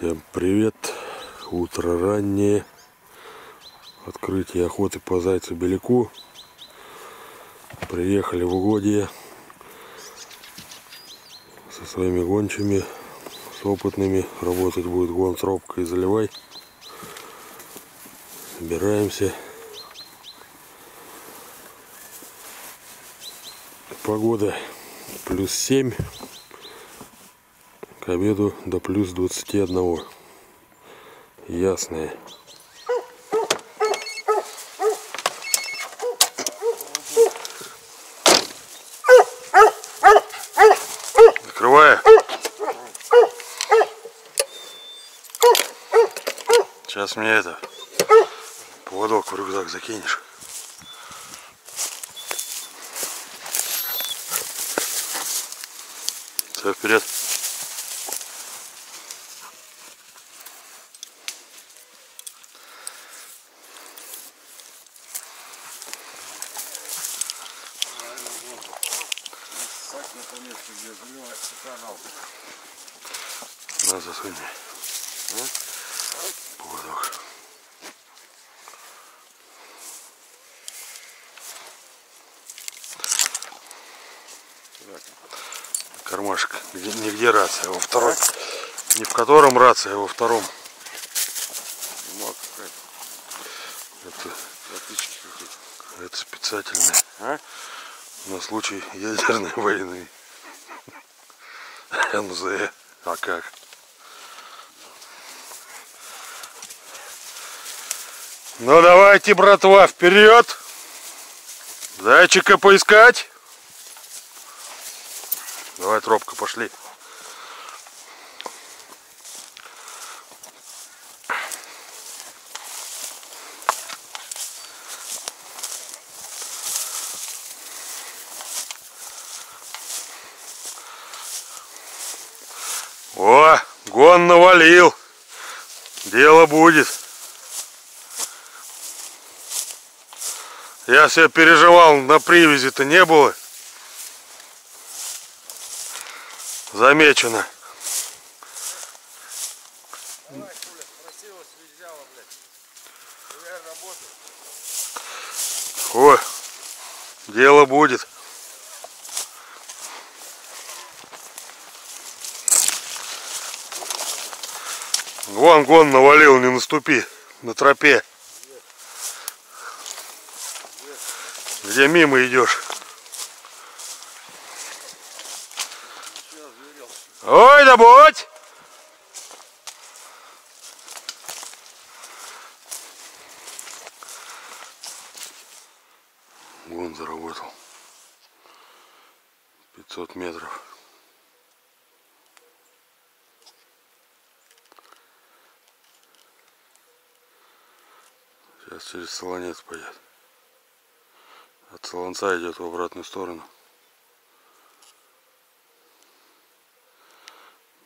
Всем привет! Утро раннее. Открытие охоты по зайцу беляку. Приехали в угодье со своими гончими, с опытными. Работать будет гон с робкой заливай. Собираемся. Погода плюс 7 обеду до плюс 21. Ясное. Закрываю. Сейчас мне это поводок в рюкзак закинешь. Все, вперед. Наконец-то, где заливается канал. На, засунь мне. Поводок. Кармашек. Где, не где рация, а во втором. Не в котором рация, а во втором. Бумага какая-то. Это, это специальная. А? На случай ядерной войны. МЗ. А как? Ну давайте, братва, вперед! Зайчика поискать! Давай, тропка, пошли. О, гон навалил. Дело будет. Я себя переживал, на привязи-то не было. Замечено. Давай, Коля, красиво связала, блядь. Проверь работу. О, дело будет. Вон, гон навалил, не наступи на тропе. Где мимо идешь. Ой, да будь! Вон заработал. 500 метров. Сейчас через солонец пойдет. От солонца идет в обратную сторону.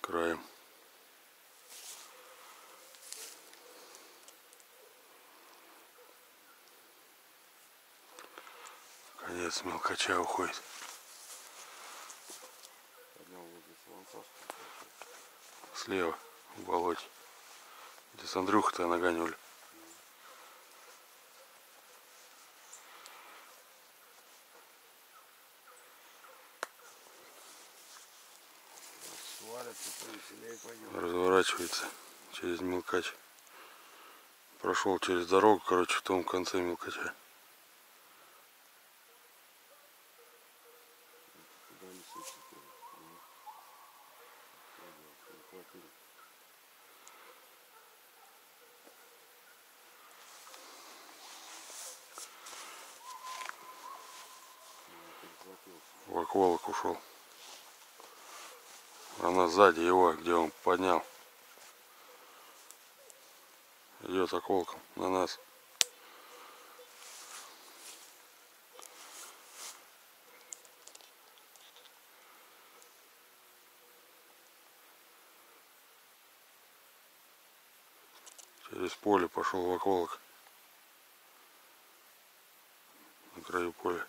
Краем. Конец мелкача уходит. Слева, в болоте. Где с Андрюхой-то Разворачивается через мелкач. Прошел через дорогу, короче, в том конце мелкача. Куда несется? Хватило. В околок ушел. Она сзади его, где он поднял. Идет околком на нас. Через поле пошел в околок. На краю поля.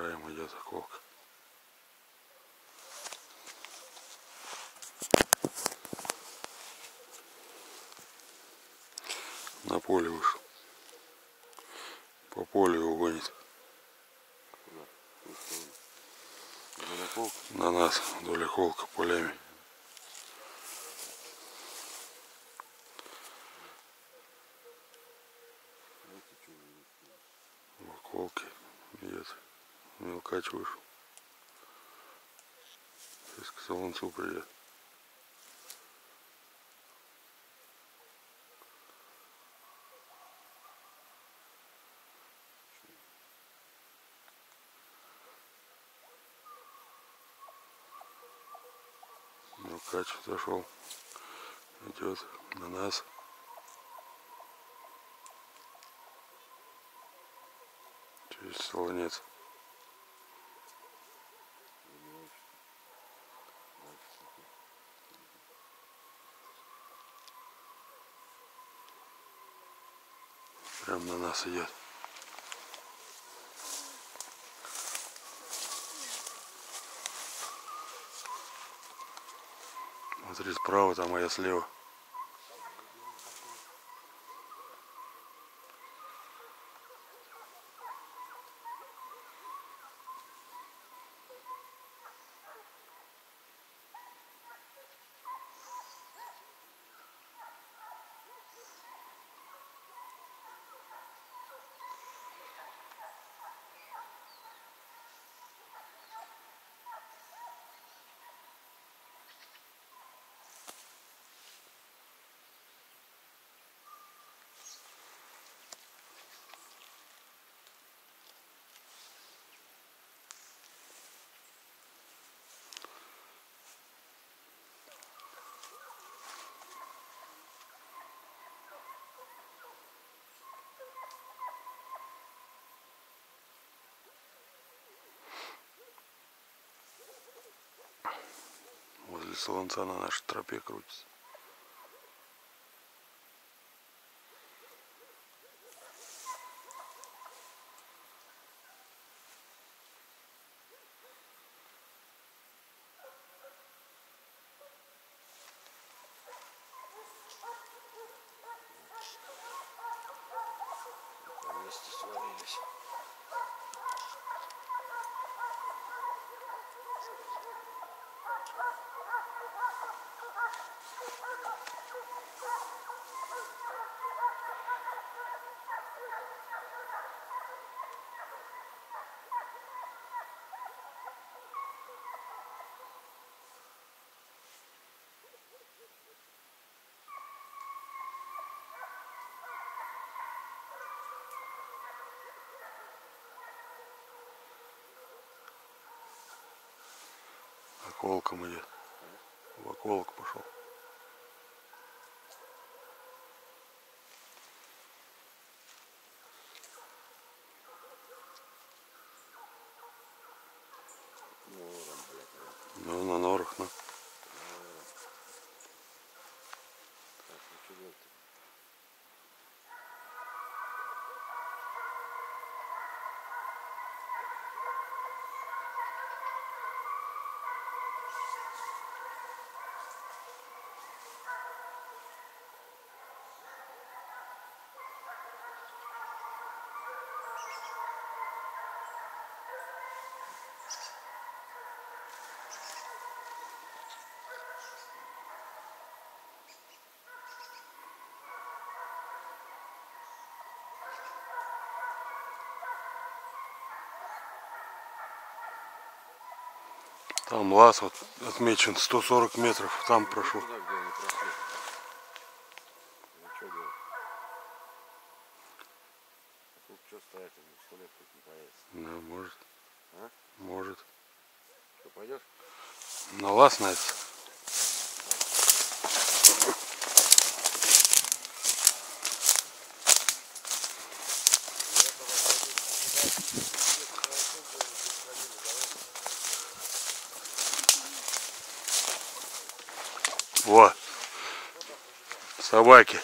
краем идет околка. На поле вышел. По полю его гонит. На нас вдоль околка полями. Мелкач вышел. Сейчас к солонцу придет. Мелкач зашел. Идет на нас. Через солонец. Понимаешь, что дальше смотри. Прям на нас идет. Смотри, справа там, а я слева. Возле солонца на нашей тропе крутится. Вместе свалились. Околком идет. В околок пошел. Ну, на норах, Там лаз вот отмечен 140 метров. Там прошел. Да, может. А? Может. Что, пойдешь? На лаз на это. Во. Собаки.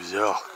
Взял.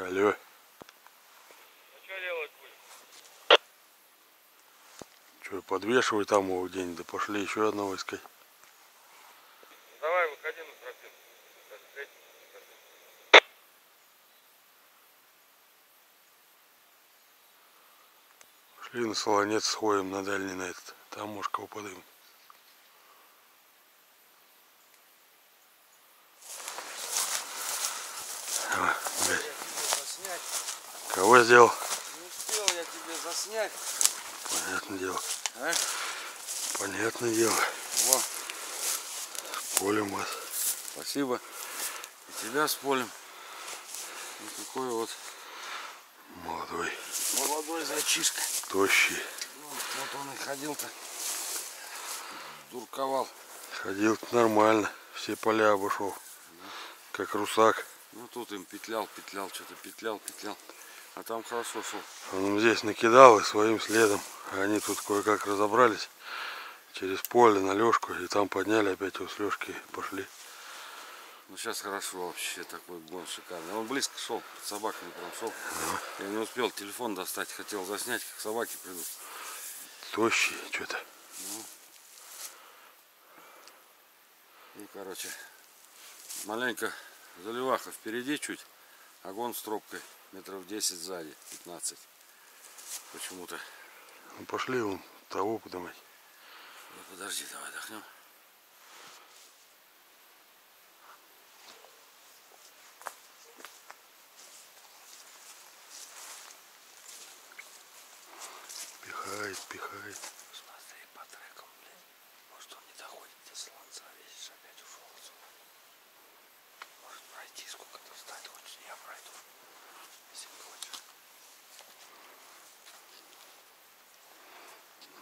Алло. что делать будем? Че, подвешивай там его где-нибудь, да пошли еще одного искать. Давай, выходи на тропинку. Сейчас встретимся. Шли на солонец, сходим на дальний на этот. Там, может, кого подымем. Давай, блядь. Я тебе заснять. Кого сделал? Не успел я тебе заснять. Понятное дело. А? Понятное дело. Во, Полем вас. спасибо. И тебя с полем. И такой вот Молодой. молодой зайчишка. Тощий. Ну, вот он и ходил-то. Дурковал. Ходил нормально. Все поля обошел. Как русак. Ну тут им петлял, петлял, что-то петлял, петлял. А там хорошо шел. Он им здесь накидал и своим следом. Они тут кое-как разобрались. Через поле на Лешку. И там подняли опять его с Лешки и пошли. Ну сейчас хорошо вообще, такой гон шикарный. Он близко шел, под собаками прям шел. Я не успел телефон достать, хотел заснять, как собаки придут. Тощий что-то. И, короче, маленько заливаха впереди чуть, гон с тропкой метров 10 сзади, 15. Почему-то. Ну пошли вон того подымать. Ну, подожди, давай отдохнем. Пихает, пихает. Смотри по трекам, блин. Может он не доходит до слонца, видишь, опять ушел отсюда. Может пройти сколько-то встать, хочешь, я пройду. Если хочешь.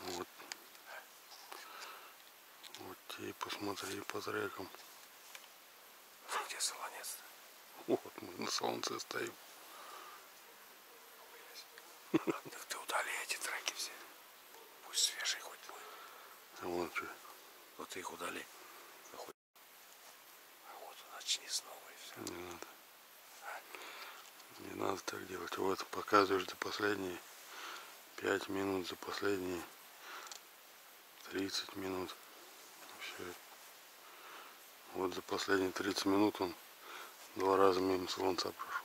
Вот. Вот и по трекам. Где солонец-то? Вот мы на солнце стоим. Так ты удали эти треки все. Пусть свежий хоть будет. А вон что. Вот ты их удали. А хоть- а вот начни снова и все. Не надо. Не надо так делать. Вот показываешь за последние 5 минут, за последние 30 минут. Все. Вот за последние 30 минут он два раза мимо солнца прошел.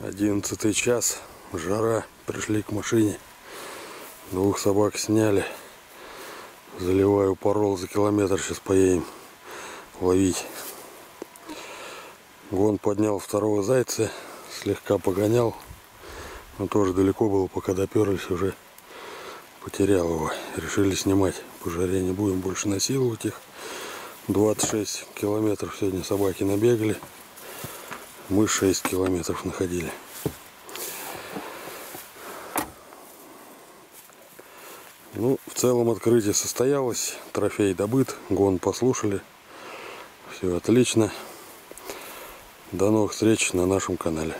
Одиннадцатый час, жара, пришли к машине. Двух собак сняли. Заливаю порол за километр, сейчас поедем ловить. Гон поднял второго зайца, слегка погонял. Но тоже далеко было, пока доперлись, уже потерял его. Решили снимать. По жаре не будем больше насиловать их. 26 километров сегодня собаки набегали. Мы 6 километров находили. Ну, в целом открытие состоялось, трофей добыт, гон послушали. Все отлично. До новых встреч на нашем канале.